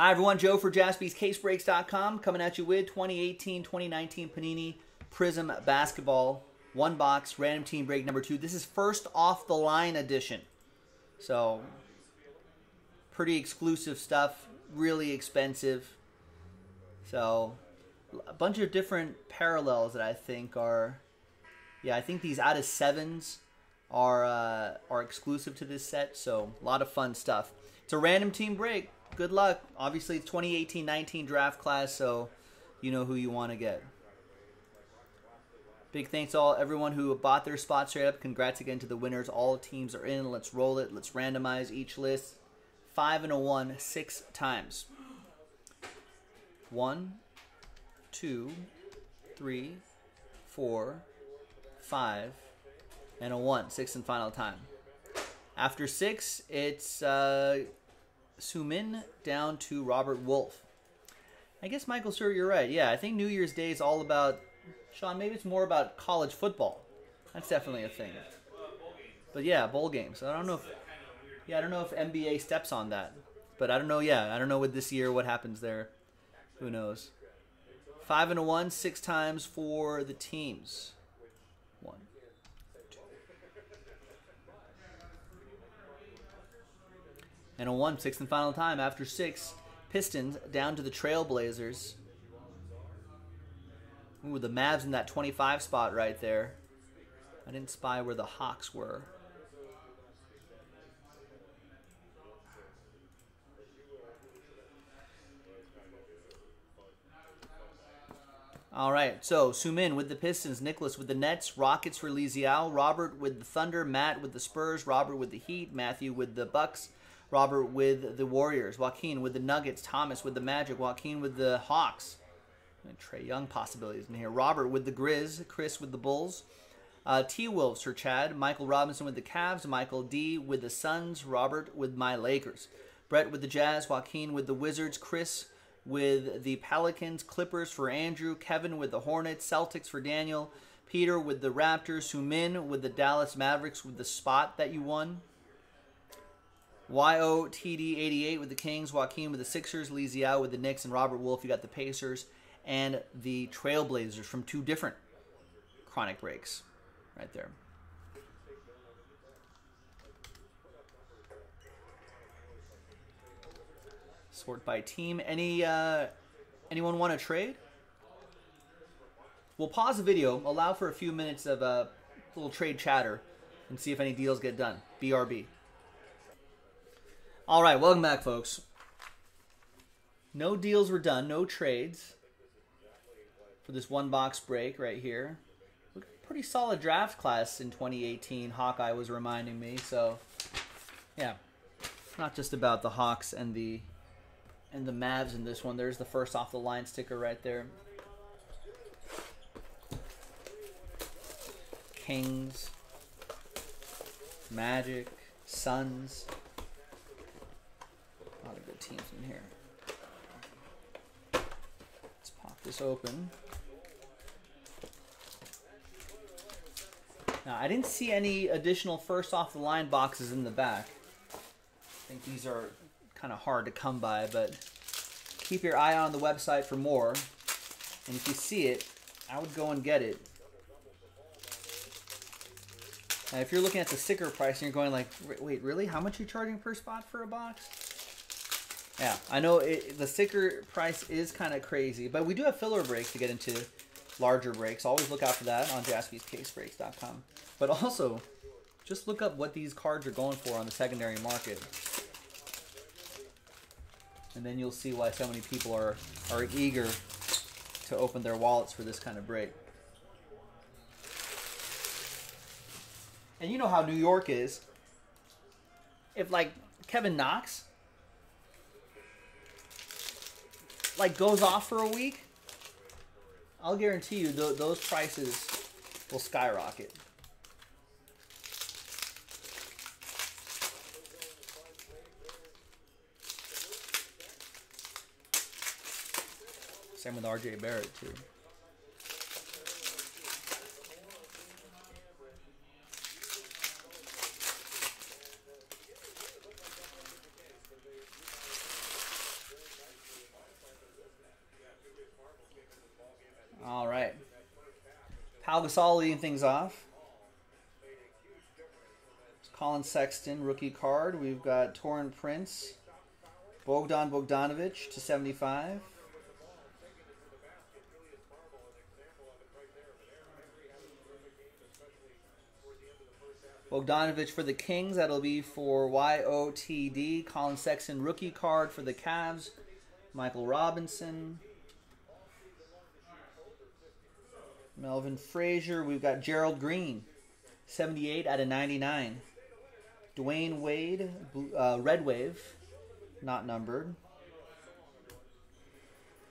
Hi, everyone. Joe for jaspyscasebreaks.com coming at you with 2018 2019 Panini Prizm Basketball. One box, random team break number two. This is first off the line edition. So, pretty exclusive stuff, really expensive. So, a bunch of different parallels that I think are, yeah, I think these out of sevens are uh, are exclusive to this set. So, a lot of fun stuff. It's a random team break good luck. Obviously, it's 2018-19 draft class, so you know who you want to get. Big thanks to all everyone who bought their spot straight up. Congrats again to the winners. All teams are in. Let's roll it. Let's randomize each list. Five and a one, six times. One, two, three, four, five, and a one. Six and final time. After six, it's uh, Sumin down to Robert Wolf. I guess Michael Sir, you're right. Yeah, I think New Year's Day is all about Sean. Maybe it's more about college football. That's definitely a thing. But yeah, bowl games. I don't know if yeah, I don't know if NBA steps on that. But I don't know. Yeah, I don't know with this year what happens there. Who knows? Five and a one, six times for the teams. And a one sixth and final time after six. Pistons down to the Trailblazers. Ooh, the Mavs in that 25 spot right there. I didn't spy where the Hawks were. All right, so Sumin with the Pistons, Nicholas with the Nets, Rockets for Liziao, Robert with the Thunder, Matt with the Spurs, Robert with the Heat, Matthew with the Bucks, Robert with the Warriors, Joaquin with the Nuggets, Thomas with the Magic, Joaquin with the Hawks. And Trae Young possibilities in here. Robert with the Grizz, Chris with the Bulls. Uh, T Wolves for Chad, Michael Robinson with the Cavs, Michael D with the Suns, Robert with my Lakers, Brett with the Jazz, Joaquin with the Wizards, Chris with the Pelicans, Clippers for Andrew, Kevin with the Hornets, Celtics for Daniel, Peter with the Raptors, Sumin with the Dallas Mavericks with the spot that you won. YOTD88 with the Kings, Joaquin with the Sixers, Lee Ziao with the Knicks, and Robert Wolf. You got the Pacers and the Trailblazers from two different chronic breaks right there. Sort by team. Any uh, anyone want to trade? We'll pause the video, allow for a few minutes of a uh, little trade chatter, and see if any deals get done. BRB. All right, welcome back, folks. No deals were done, no trades for this one box break right here. Pretty solid draft class in 2018. Hawkeye was reminding me, so yeah, not just about the Hawks and the and the Mavs in this one. There's the first off the line sticker right there. Kings, Magic, Suns teams in here. Let's pop this open. Now, I didn't see any additional first off the line boxes in the back. I think these are kind of hard to come by, but keep your eye on the website for more. And if you see it, I would go and get it. Now, if you're looking at the sticker price and you're going like, wait, really? How much are you charging per spot for a box? Yeah, I know it, the sticker price is kind of crazy, but we do have filler breaks to get into larger breaks. Always look out for that on jaspyscasebreaks.com. But also, just look up what these cards are going for on the secondary market. And then you'll see why so many people are, are eager to open their wallets for this kind of break. And you know how New York is. If, like, Kevin Knox like goes off for a week, I'll guarantee you th those prices will skyrocket. Same with RJ Barrett too. Al Gasol leading things off. It's Collin Sexton, rookie card. We've got Taurean Prince, Bogdan Bogdanovic to 75. Bogdanovic for the Kings. That'll be for YOTD. Collin Sexton rookie card for the Cavs. Michael Robinson. Melvin Frazier. We've got Gerald Green. 78 out of 99. Dwyane Wade. Uh, Red Wave. Not numbered.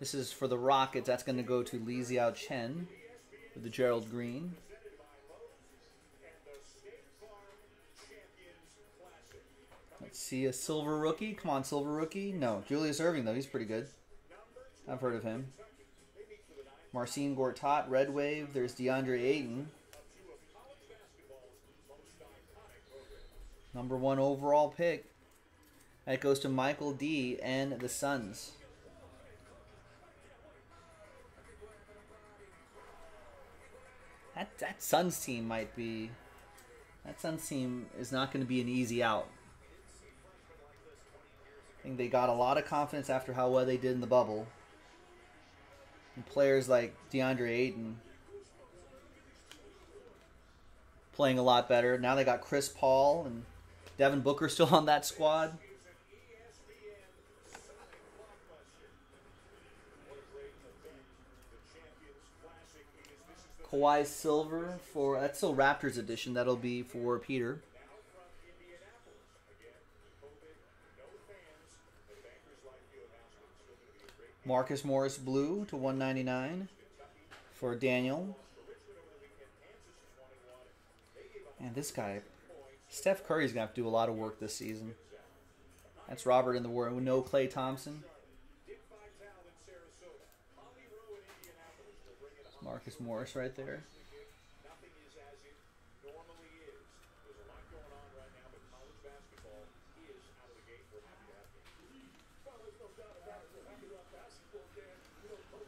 This is for the Rockets. That's going to go to Li Chen with the Gerald Green. Let's see a silver rookie. Come on, silver rookie. No, Julius Erving, though. He's pretty good. I've heard of him. Marcin Gortat, Red Wave. There's DeAndre Ayton. Number one overall pick. That goes to Michael D and the Suns. That that Suns team might be. That Suns team is not going to be an easy out. I think they got a lot of confidence after how well they did in the bubble. And players like DeAndre Ayton playing a lot better. Now they got Chris Paul and Devin Booker still on that squad. Kawhi Silver for that's still Raptors edition. That'll be for Peter. Marcus Morris blue to 199 for Daniel. And this guy, Steph Curry's gonna have to do a lot of work this season. That's Robert in the war. No Klay Thompson. Marcus Morris right there.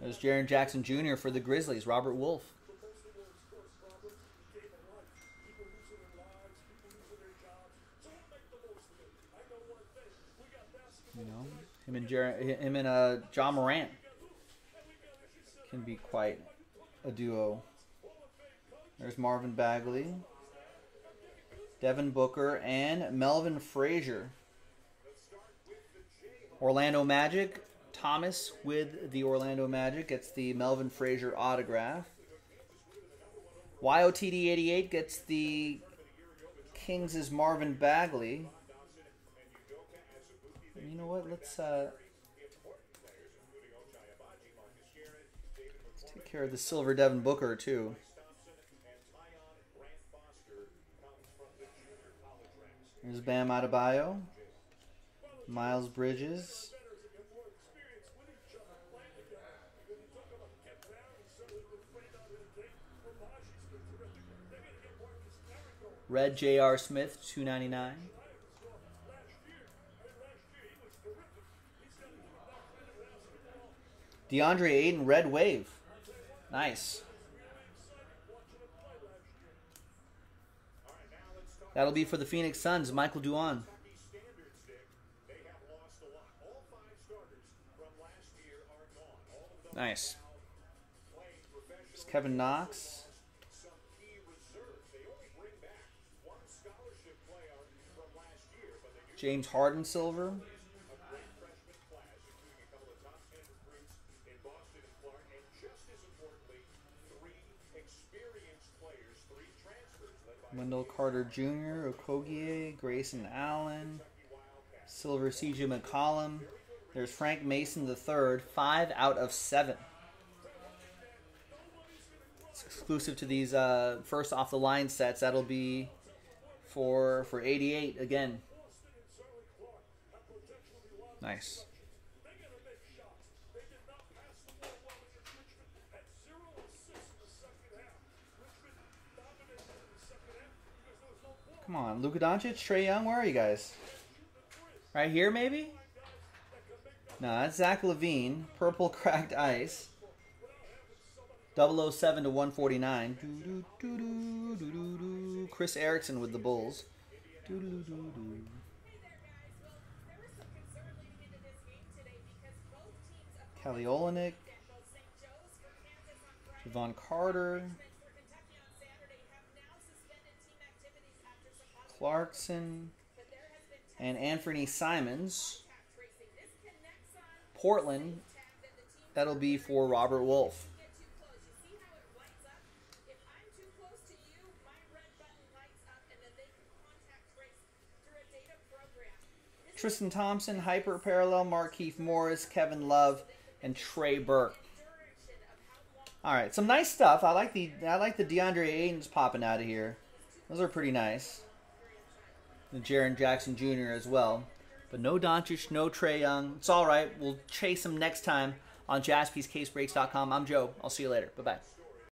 There's Jaren Jackson Jr. for the Grizzlies, Robert Wolf. You know, him and Jaren, him and uh, Ja Morant can be quite a duo. There's Marvin Bagley, Devin Booker, and Melvin Frazier. Orlando Magic, Thomas with the Orlando Magic gets the Melvin Frazier autograph. YOTD88 gets the Kings' Marvin Bagley. You know what? Let's uh, let's take care of the silver Devin Booker too. There's Bam Adebayo, Miles Bridges. Red J.R. Smith, two ninety nine. DeAndre Ayton, Red Wave. Nice. That'll be for the Phoenix Suns, Michael Duan. Nice. It's Kevin Knox. James Harden silver. Wendell Carter Jr., Okogie, Grayson Allen, Silver CJ McCollum. There's Frank Mason III, five out of seven. It's exclusive to these uh, first off the line sets. That'll be for for 88 again. Nice. Come on, Luka Doncic, Trae Young, where are you guys? Right here, maybe? No, that's Zach LaVine. Purple Cracked Ice. 007 to 149. Doo, doo, doo. Chris Erickson with the Bulls. Doo, doo, doo, doo. Kelly Olynyk. Jevon Carter. Clarkson. And Anthony Simons. Portland. That'll be for Robert Wolf. Tristan Thompson, Hyper Parallel, Markieff Morris, Kevin Love, and Trey Burke. All right, some nice stuff. I like the I like the DeAndre Ayton's popping out of here. Those are pretty nice. The Jaren Jackson Jr. as well. But no Doncic, no Trae Young. It's all right. We'll chase him next time on JaspysCaseBreaks.com. I'm Joe. I'll see you later. Bye bye.